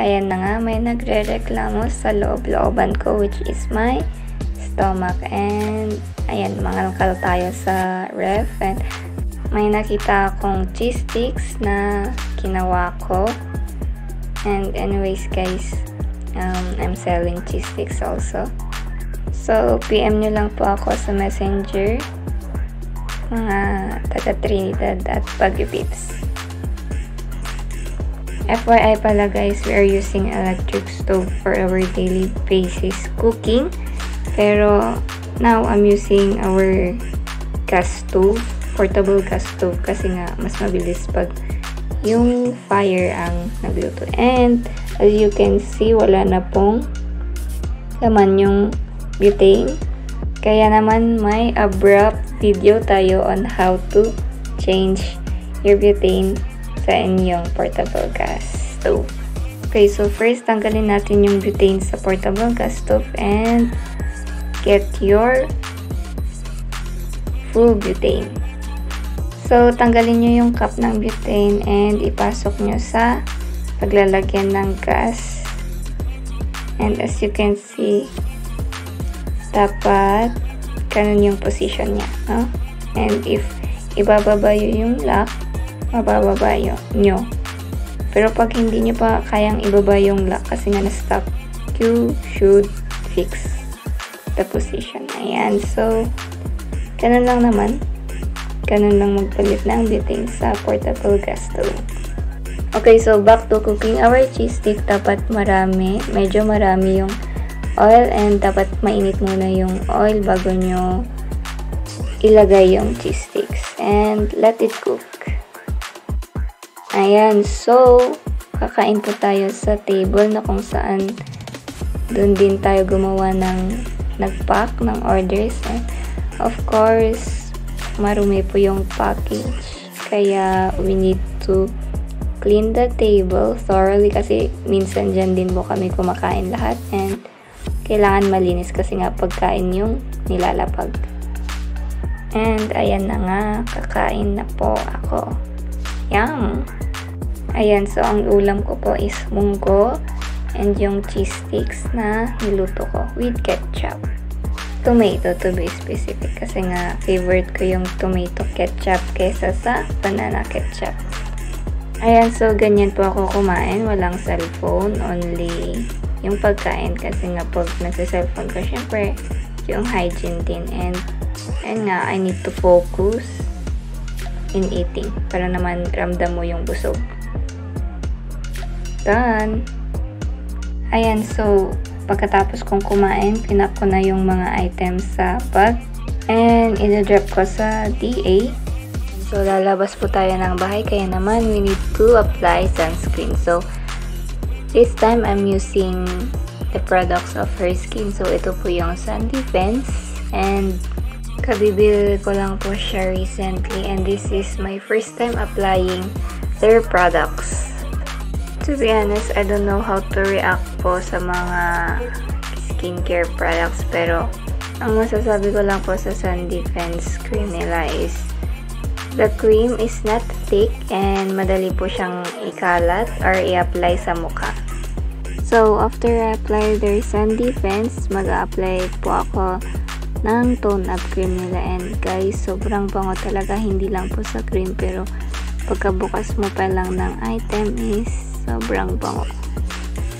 ayan na nga, may nagre-reklamo sa loob-looban ko which is my stomach. And ayan, mangalkal tayo sa ref. And may nakita akong cheese sticks na kinawa ko. And anyways guys, um, I'm selling cheese sticks also. So, PM nyo lang po ako sa messenger mga taga Trinidad at Baguio Pips. FYI pala guys, we are using electric stove for our daily basis cooking. Pero now I'm using our gas stove, portable gas stove kasi nga mas mabilis pag yung fire ang nagluto. And as you can see, wala na pong laman yung butane. Kaya naman may abrupt video tayo on how to change your butane sa inyong portable gas stove. Okay, so first tanggalin natin yung butane sa portable gas stove and get your full butane. So, tanggalin nyo yung cup ng butane and ipasok nyo sa paglalagyan ng gas. And as you can see, dapat ganun yung position niya. No? And if ibababa yung lock, mabababa nyo. Pero pag hindi nyo pa kayang ibaba yung lock kasi nga na-stop, you should fix the position. Ayan. So, ganun lang naman. Ganun lang magpalit ng butane sa portable gas stove. Okay, so back to cooking our cheese stick. Dapat marami, medyo marami yung oil and dapat mainit muna yung oil bago nyo ilagay yung cheese sticks. And let it cook. Ayan, so, kakain po tayo sa table na kung saan doon din tayo gumawa ng nag-pack ng orders. And of course, marumi po yung package. Kaya, we need to clean the table thoroughly kasi minsan dyan din po kami kumakain lahat and kailangan malinis kasi nga pagkain yung nilalapag. And ayan na nga, kakain na po ako. Yum! Ayan, so ang ulam ko po is munggo and yung cheese sticks na niluto ko with ketchup. Tomato to be specific kasi nga favorite ko yung tomato ketchup kesa sa banana ketchup. Ayan, so ganyan po ako kumain. Walang cellphone, only yung pagkain kasi nga pag nagsa-cellphone ka, syempre, yung hygiene din. And, and nga, I need to focus in eating para naman ramdam mo yung busog. Done! Ayan, so, pagkatapos kong kumain, pinak ko na yung mga items sa bag. And, ina-drop ko sa DA. So, lalabas po tayo ng bahay, kaya naman, we need to apply sunscreen. So, this time, I'm using the products of her skin. So, ito po yung Sun Defense. And, kabibili ko lang po siya recently. And this is my first time applying their products. To be honest, I don't know how to react po sa mga skincare products. Pero, ang masasabi ko lang po sa Sun Defense cream nila is the cream is not thick and madali po siyang ikalat or i-apply sa mukha. So, after I apply their Sun Defense, mag-apply po ako ng tone up cream nila. And guys, sobrang bango talaga. Hindi lang po sa cream, pero pagkabukas mo pa lang ng item is sobrang bango.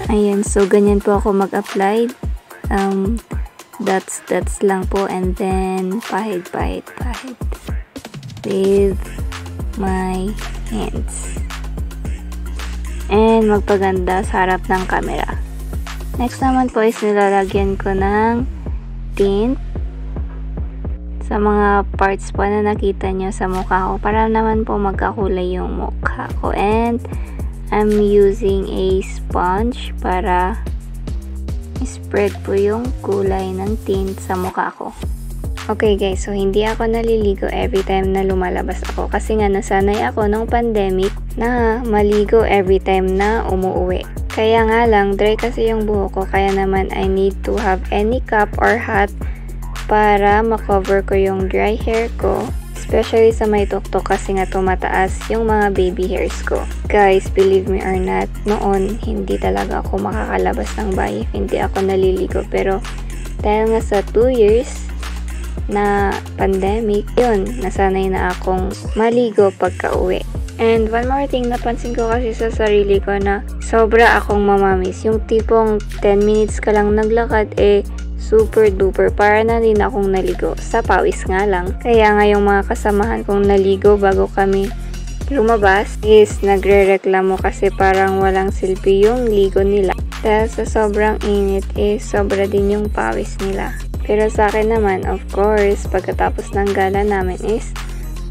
Ayan, so ganyan po ako mag-apply. Um, dots, dots lang po. And then, pahid, pahid, pahid. With my hands. And magpaganda sa harap ng camera. Next naman po is nilalagyan ko ng tint sa mga parts po na nakita nyo sa mukha ko para naman po magkakulay yung mukha ko. And I'm using a sponge para spread po yung kulay ng tint sa mukha ko. Okay guys, so hindi ako naliligo every time na lumalabas ako kasi nga nasanay ako nung pandemic na maligo every time na umuwi. Kaya nga lang, dry kasi yung buhok ko kaya naman I need to have any cap or hat para makover ko yung dry hair ko. Especially sa may tuktok kasi nga tumataas yung mga baby hairs ko. Guys, believe me or not, noon hindi talaga ako makakalabas ng bahay. Hindi ako naliligo. Pero dahil nga sa 2 years na pandemic, yun, nasanay na akong maligo pagka uwi. And one more thing, napansin ko kasi sa sarili ko na sobra akong mamamis. Yung tipong 10 minutes ka lang naglakad, eh, super duper para na din akong naligo. Sa pawis nga lang. Kaya nga yung mga kasamahan kong naligo bago kami lumabas is nagre-reklamo kasi parang walang silbi yung ligo nila. Dahil sa sobrang init is sobra din yung pawis nila. Pero sa akin naman, of course, pagkatapos ng gala namin is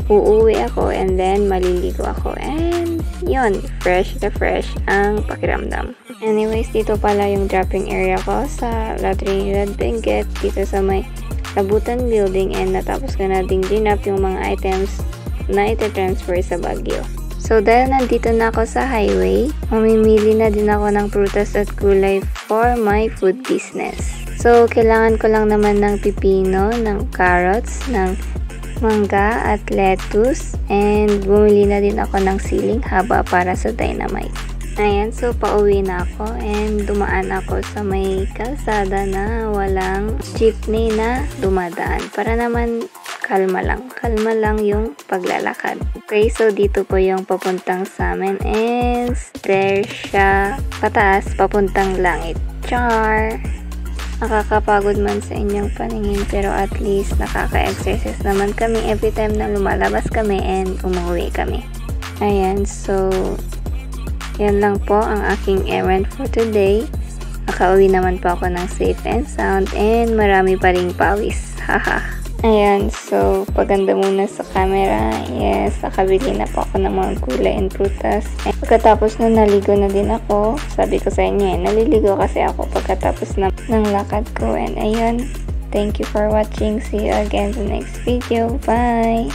uuwi ako and then maliligo ako. And yun, fresh na fresh ang pakiramdam. Anyways, dito pala yung dropping area ko sa La Trinidad Benguet dito sa may Labutan Building and natapos ko na ding ginap yung mga items na ite-transfer sa Baguio. So, dahil nandito na ako sa highway, mamimili na din ako ng prutas at gulay for my food business. So, kailangan ko lang naman ng pipino, ng carrots, ng mangga at lettuce and bumili na din ako ng siling haba para sa dynamite. Ayan, so pauwi na ako and dumaan ako sa may kalsada na walang jeepney na dumadaan para naman kalma lang. Kalma lang yung paglalakad. Okay, so dito po yung papuntang sa amin and there siya pataas papuntang langit. Char! Nakakapagod man sa inyong paningin pero at least nakaka-exercise naman kami every time na lumalabas kami and umuwi kami. Ayan, so yan lang po ang aking errand for today. Nakauwi naman po ako ng safe and sound and marami pa ring pawis. Haha. Ayan, so paganda muna sa camera. Yes, nakabili na po ako ng mga gulay and prutas. And pagkatapos na naligo na din ako, sabi ko sa inyo eh, naliligo kasi ako pagkatapos na ng lakad ko. And ayun, thank you for watching. See you again sa next video. Bye!